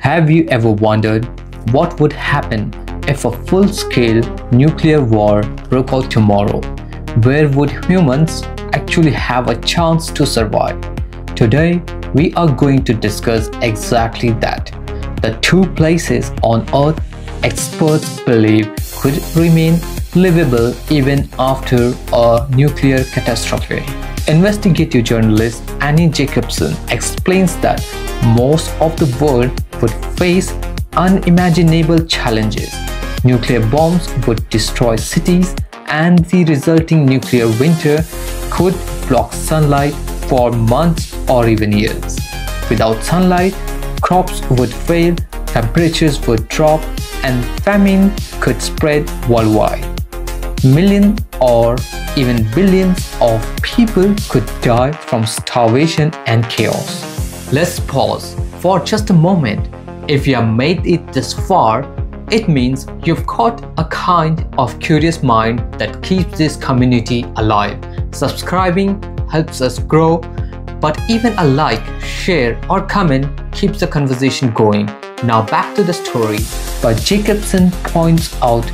Have you ever wondered what would happen if a full scale nuclear war broke out tomorrow? Where would humans actually have a chance to survive? Today, we are going to discuss exactly that. The two places on Earth experts believe could remain livable even after a nuclear catastrophe. Investigative journalist Annie Jacobsen explains that most of the world would face unimaginable challenges. Nuclear bombs would destroy cities and the resulting nuclear winter could block sunlight for months or even years. Without sunlight, crops would fail, temperatures would drop, and famine could spread worldwide. Millions or even billions of people could die from starvation and chaos. Let's pause for just a moment. If you have made it this far, it means you've got a kind of curious mind that keeps this community alive. Subscribing helps us grow, but even a like, share, or comment keeps the conversation going. Now back to the story. But Jacobsen points out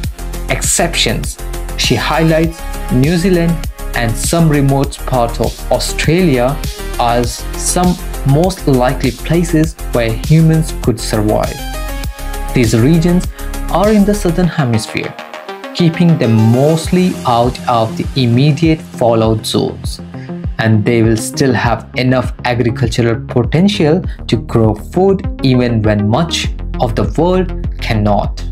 exceptions. She highlights New Zealand and some remote parts of Australia as some most likely places where humans could survive. These regions are in the southern hemisphere, keeping them mostly out of the immediate fallout zones, and they will still have enough agricultural potential to grow food even when much of the world cannot.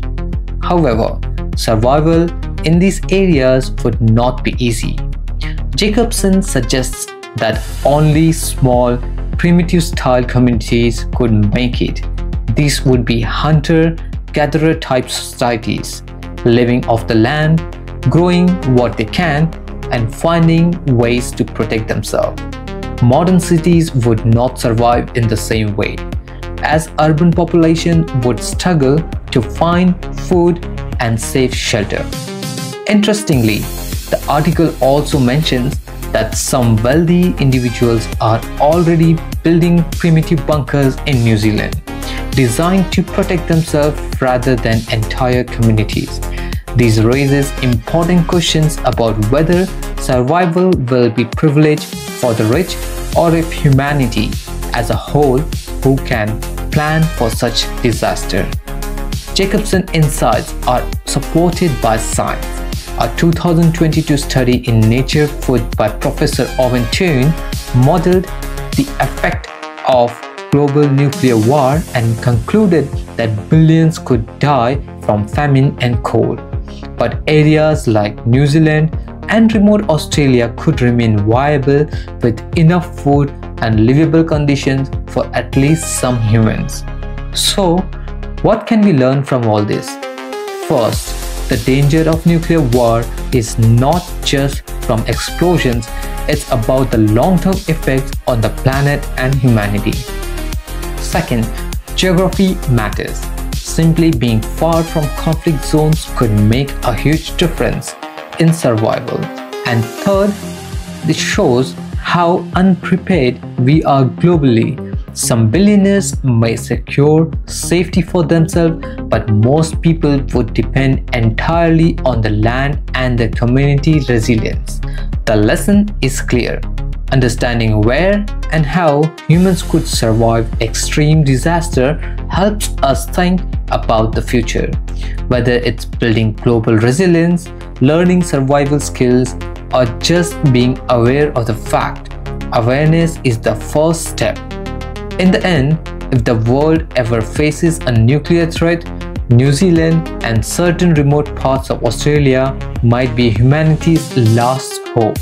However, survival in these areas would not be easy. Jacobsen suggests that only small primitive style communities could make it. These would be hunter gatherer type societies, living off the land, growing what they can, and finding ways to protect themselves. Modern cities would not survive in the same way, as urban population would struggle to find food and safe shelter. Interestingly, the article also mentions that some wealthy individuals are already building primitive bunkers in New Zealand, designed to protect themselves rather than entire communities. This raises important questions about whether survival will be privilege for the rich or if humanity as a whole who can plan for such disaster. Jacobsen insights are supported by science a 2022 study in Nature Food by Professor Owen Toon modeled the effect of global nuclear war and concluded that billions could die from famine and cold. But areas like New Zealand and remote Australia could remain viable with enough food and livable conditions for at least some humans. So, what can we learn from all this? First, the danger of nuclear war is not just from explosions, it's about the long-term effects on the planet and humanity. Second, geography matters. Simply being far from conflict zones could make a huge difference in survival. And third, this shows how unprepared we are globally some billionaires may secure safety for themselves, but most people would depend entirely on the land and the community resilience. The lesson is clear. Understanding where and how humans could survive extreme disaster helps us think about the future. Whether it's building global resilience, learning survival skills, or just being aware of the fact, awareness is the first step in the end, if the world ever faces a nuclear threat, New Zealand and certain remote parts of Australia might be humanity's last hope.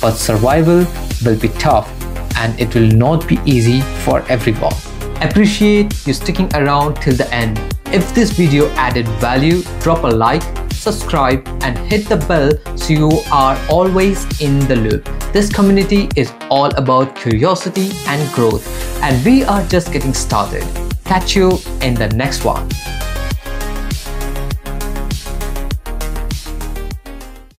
But survival will be tough and it will not be easy for everyone. Appreciate you sticking around till the end. If this video added value, drop a like, subscribe and hit the bell so you are always in the loop. This community is all about curiosity and growth and we are just getting started. Catch you in the next one.